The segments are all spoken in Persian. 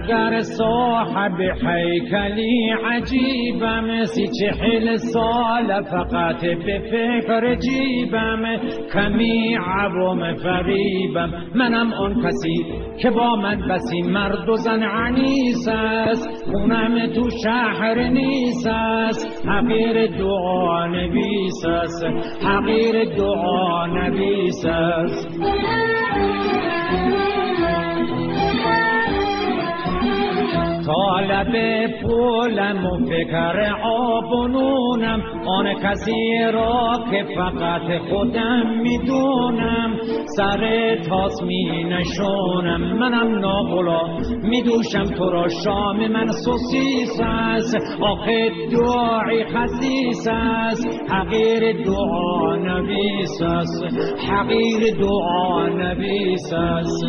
مگر صاحب حیکلی عجیبم سی چهل سال فقط به فکر جیبم کمی عوام فریبم. منم آن کسی که با من بسی مرد و زن عنیس است. خونم تو شهر نیست است. حقیر دعا نویس است. حقیر دعا نویس است. طالب پولم و فکر آب و نونم. آن کسی را که فقط خودم می‌دونم. سر تاس می نشونم منم ناغلا میدوشم. تو را شام من سوسیس است. آخه دعای خسیس است. حقیر دعا نویس است. حقیر دعا نویس است.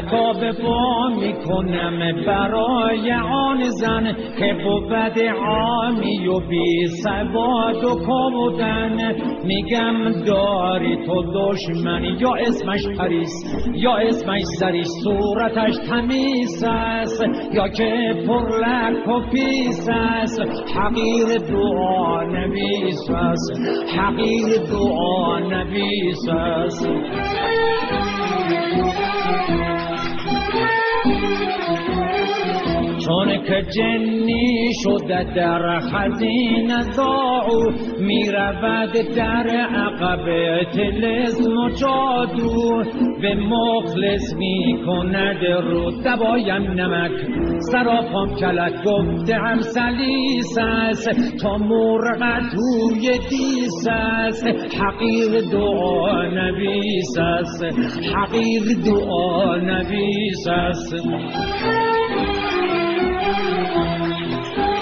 کتاب با می‌کنم برای آن زن که بود عامی و بی سواد و کمودن میگم داری تو دشمن یا اسمش پریس یا اسمش سریش صورتش تمیز است یا که پرلک و پیس است. حقیر دعا نویس است حقیر دعا نویس است. چون که جنی شده در خزین زاعو می رود در عقب تلسم و جادو. به مخلص می کند رو دوایم نمک. سراپام کلت گفته هم سلیس است تا مرغ توی دیس است. حقیر دعا نویس است حقیر دعا نویس است. Thank you.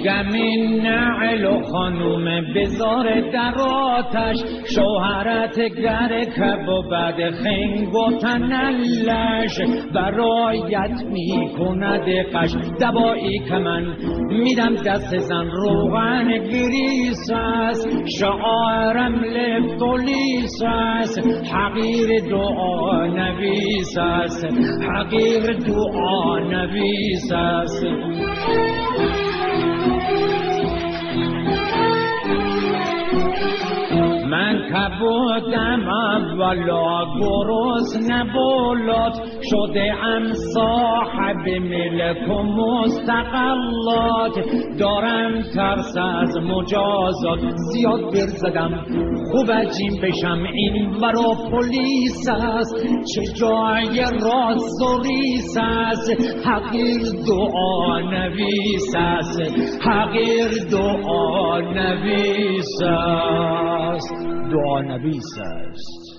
میگم این نعل و خانوم بزار در آتش شوهرت گر کب و بعد خنگ و تنلش برایت می‌کند قش. دبایی که من میدم دست زن روغن گریس است شعارم لفتولیس است. حقیر دعا نویس است حقیر دعا نویس است. من کبودم اولا گرس نبولات شده ام صاحب ملک و مستقلات. دارم ترس از مجازات. زیاد برزدم خوب عجیم بشم. این برا پلیس است. چه جای راست و ریس است. حقیر دعا نویس است. حقیر دعا نویس است دعا نویس است.